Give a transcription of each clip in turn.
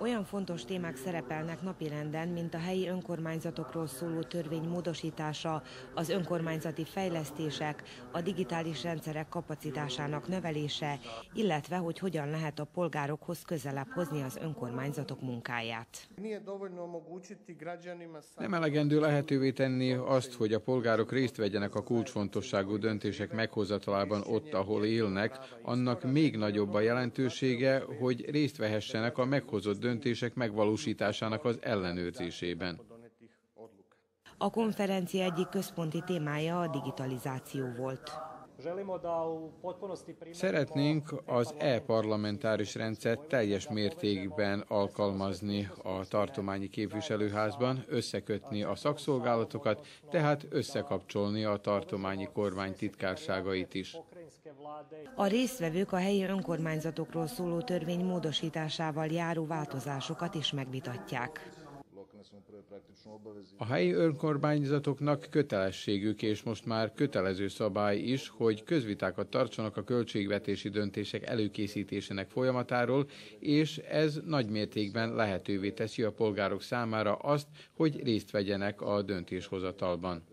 Olyan fontos témák szerepelnek napirenden, mint a helyi önkormányzatokról szóló törvény módosítása, az önkormányzati fejlesztések, a digitális rendszerek kapacitásának növelése, illetve hogy hogyan lehet a polgárokhoz közelebb hozni az önkormányzatok munkáját. Nem elegendő lehetővé tenni azt, hogy a polgárok részt vegyenek a kulcsfontosságú döntések meghozatalában ott, ahol élnek, annak még nagyobb a jelentősége, hogy részt vehessenek a meghozott döntések megvalósításának az ellenőrzésében. A konferencia egyik központi témája a digitalizáció volt. Szeretnénk az e-parlamentáris rendszert teljes mértékben alkalmazni a tartományi képviselőházban, összekötni a szakszolgálatokat, tehát összekapcsolni a tartományi kormány titkárságait is. A résztvevők a helyi önkormányzatokról szóló törvény módosításával járó változásokat is megvitatják. A helyi önkormányzatoknak kötelességük és most már kötelező szabály is, hogy közvitákat tartsanak a költségvetési döntések előkészítésének folyamatáról, és ez nagy mértékben lehetővé teszi a polgárok számára azt, hogy részt vegyenek a döntéshozatalban.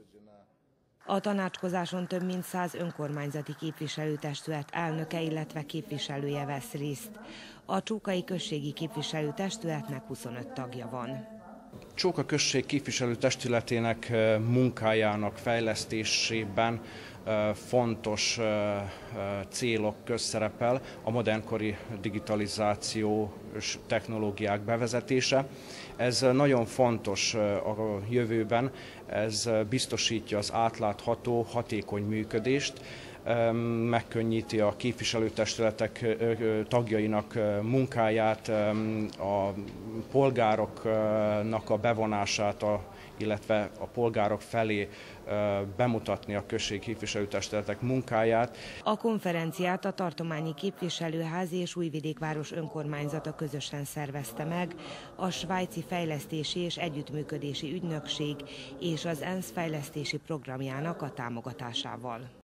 A tanácskozáson több mint száz önkormányzati képviselőtestület elnöke, illetve képviselője vesz részt. A Csókai Községi Képviselőtestületnek 25 tagja van. Csóka község képviselőtestületének munkájának fejlesztésében fontos célok közszerepel a modernkori digitalizációs technológiák bevezetése. Ez nagyon fontos a jövőben, ez biztosítja az átlátható, hatékony működést, megkönnyíti a képviselőtestületek tagjainak munkáját, a polgároknak a bevonását, illetve a polgárok felé bemutatni a község képviselőtestületek munkáját. A konferenciát a Tartományi Képviselőház és Újvidékváros önkormányzata közösen szervezte meg, a Svájci Fejlesztési és Együttműködési Ügynökség és az ENSZ fejlesztési programjának a támogatásával.